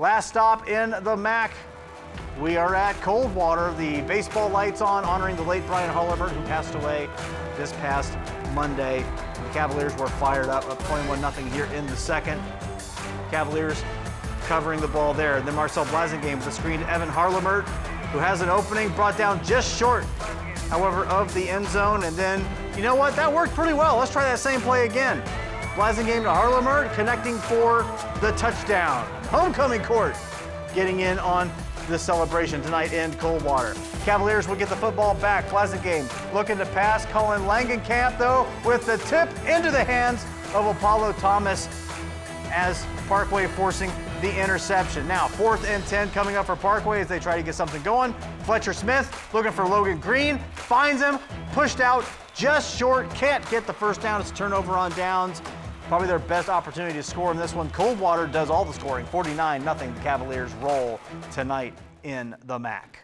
Last stop in the MAC. We are at Coldwater. The baseball lights on, honoring the late Brian Hollivert, who passed away this past Monday. The Cavaliers were fired up, up 21 0 here in the second. Cavaliers covering the ball there. And then Marcel Blasingame with a screen to Evan Harlemert, who has an opening, brought down just short, however, of the end zone. And then, you know what? That worked pretty well. Let's try that same play again. Blasingame to Harlemert, connecting for the touchdown. Homecoming court getting in on the celebration tonight in Coldwater. Cavaliers will get the football back. Blasingame. looking to pass. Colin Langenkamp, though, with the tip into the hands of Apollo Thomas as Parkway forcing the interception. Now, fourth and 10 coming up for Parkway as they try to get something going. Fletcher Smith looking for Logan Green, finds him, pushed out just short, can't get the first down. It's a turnover on downs. Probably their best opportunity to score in this one. Coldwater does all the scoring, 49 0 The Cavaliers roll tonight in the MAC.